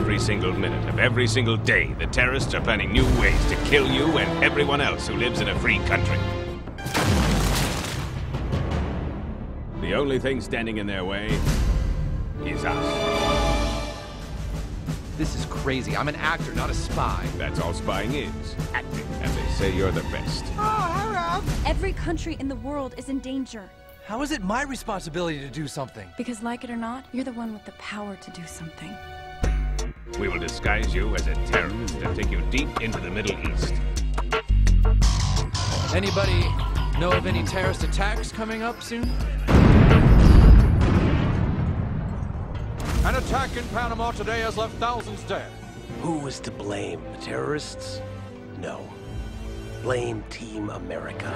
Every single minute of every single day, the terrorists are planning new ways to kill you and everyone else who lives in a free country. The only thing standing in their way is us. This is crazy. I'm an actor, not a spy. That's all spying is. Acting. And they say you're the best. Oh, every country in the world is in danger. How is it my responsibility to do something? Because, like it or not, you're the one with the power to do something. We will disguise you as a terrorist and take you deep into the Middle East. Anybody know of any terrorist attacks coming up soon? An attack in Panama today has left thousands dead. Who was to blame? The terrorists? No. Blame Team America.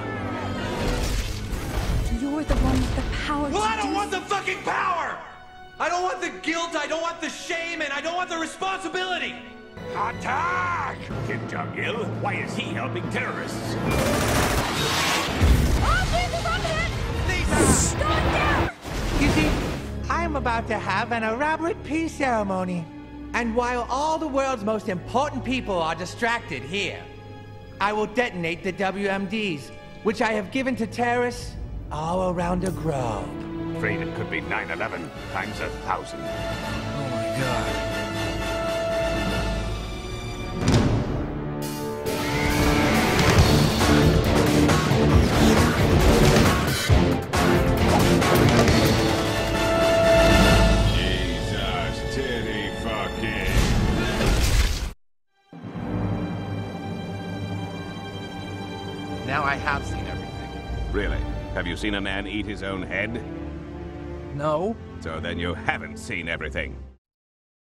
You're the one with the power Well, to I don't do want the fucking power! I don't want the guilt, I don't want the shame, and I don't want the responsibility! Attack! Kim Jong Il, why is he helping terrorists? You see, I am about to have an elaborate peace ceremony. And while all the world's most important people are distracted here, I will detonate the WMDs, which I have given to terrorists all around the globe. Afraid it could be 9-11 times a thousand. Oh my god. Now I have seen everything. Really? Have you seen a man eat his own head? No? So then you haven't seen everything.